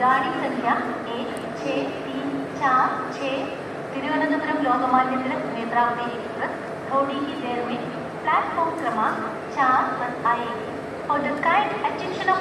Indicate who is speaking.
Speaker 1: गाड़ी संख्या एक छः तीन चार छः തിരുവനന്തപുരം ലോകമാന്യതിലക് നേത്രാവതി എക്സ്പ്രസ് थोड़ी ही देर में प्लेटफॉर्म क्रमांक चार पर आएगी और द काइंड अटेंशन ऑफ